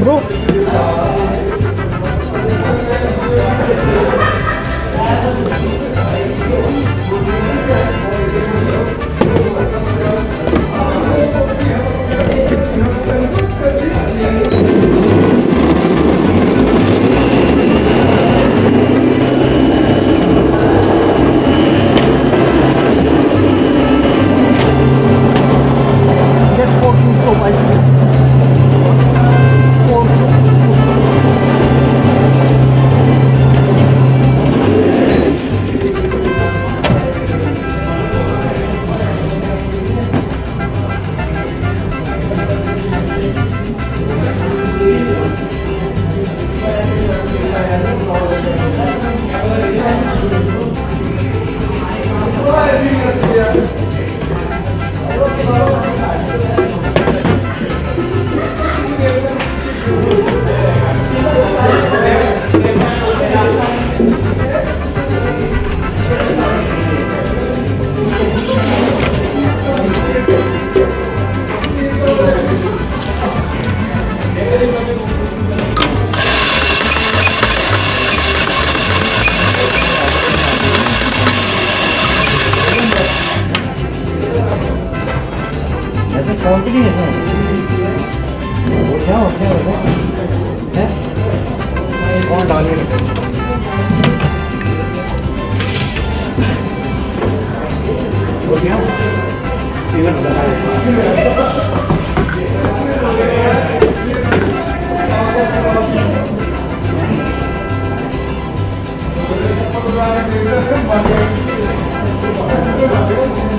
앞으로? ऐसे क्वांटिटी है वो क्या है वो है कौन डाले वो क्या Hello.